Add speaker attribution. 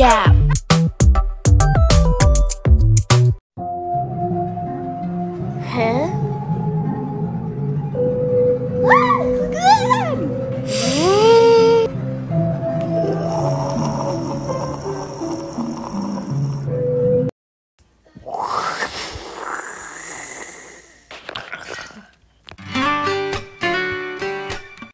Speaker 1: yeah. Huh? Ah,